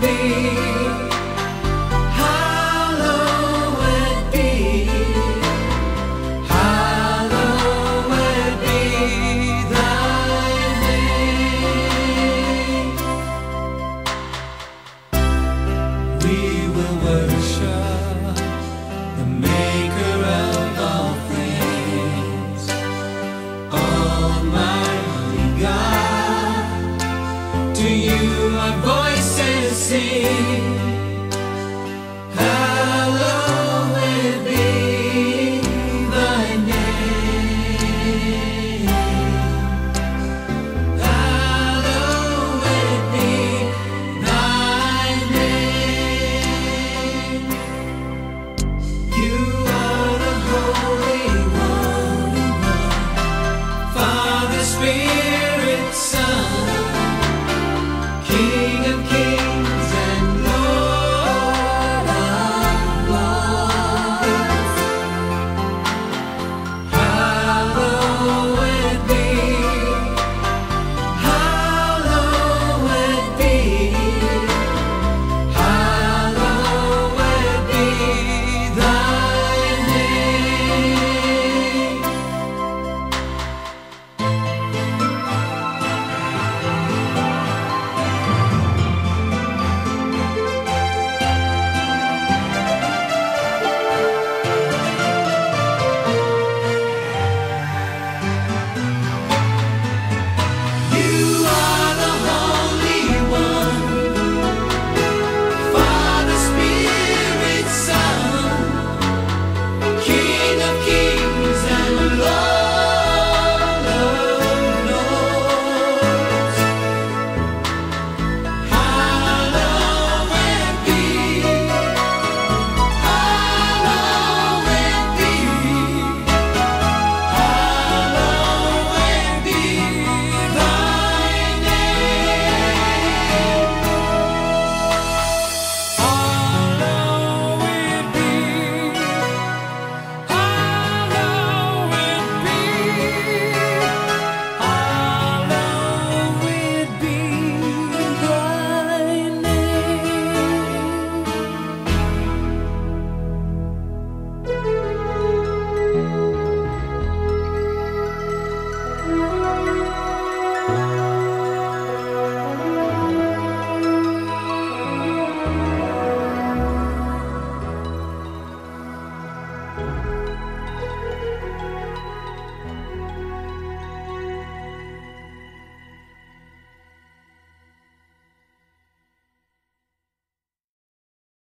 be,